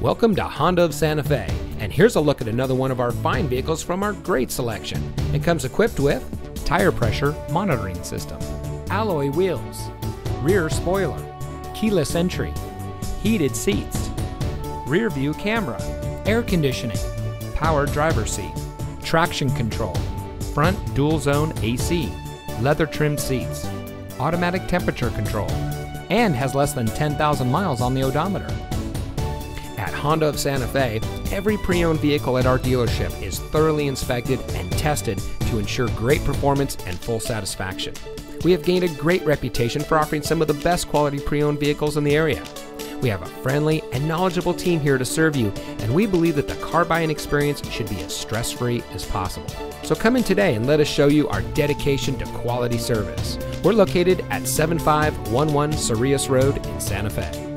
Welcome to Honda of Santa Fe, and here's a look at another one of our fine vehicles from our great selection. It comes equipped with tire pressure monitoring system, alloy wheels, rear spoiler, keyless entry, heated seats, rear view camera, air conditioning, power driver seat, traction control, front dual zone AC, leather trimmed seats, automatic temperature control, and has less than 10,000 miles on the odometer. Honda of Santa Fe, every pre owned vehicle at our dealership is thoroughly inspected and tested to ensure great performance and full satisfaction. We have gained a great reputation for offering some of the best quality pre owned vehicles in the area. We have a friendly and knowledgeable team here to serve you, and we believe that the car buying experience should be as stress free as possible. So come in today and let us show you our dedication to quality service. We're located at 7511 Cerrillos Road in Santa Fe.